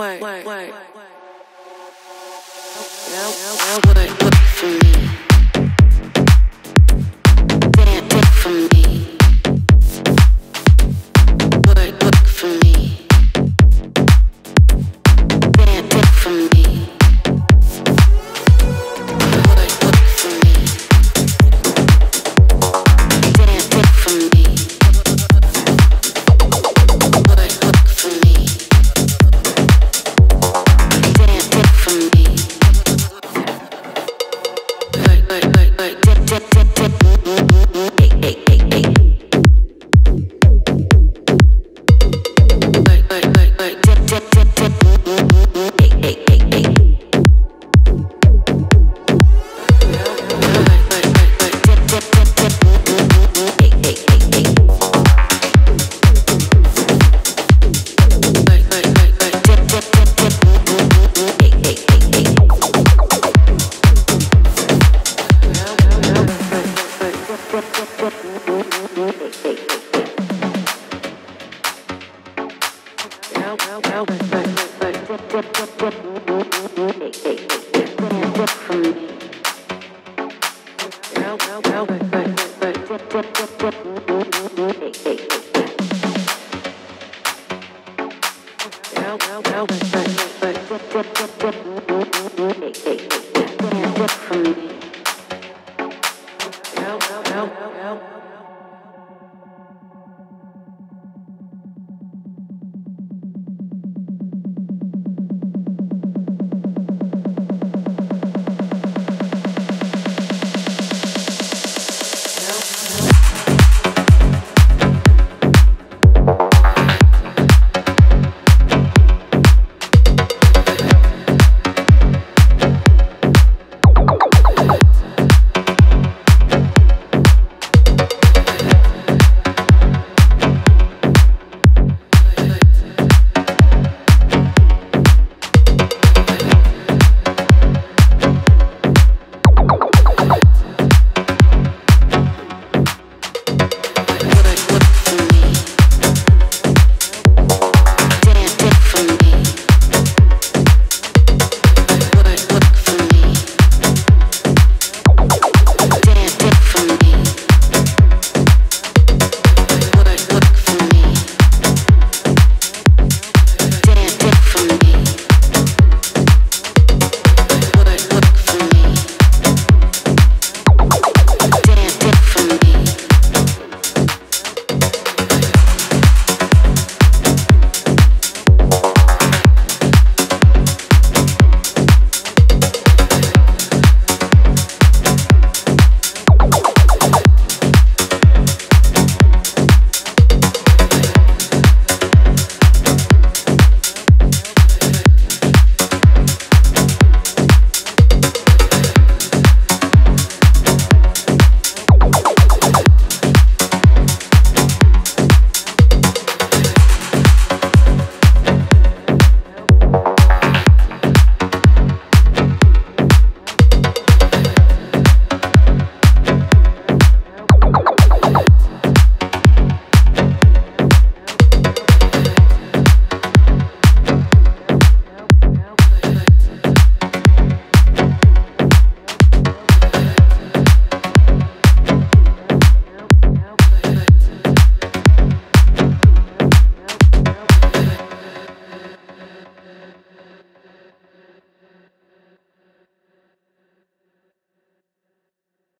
Wait, wait, wait. Now, now, now, wait, look for me. From me.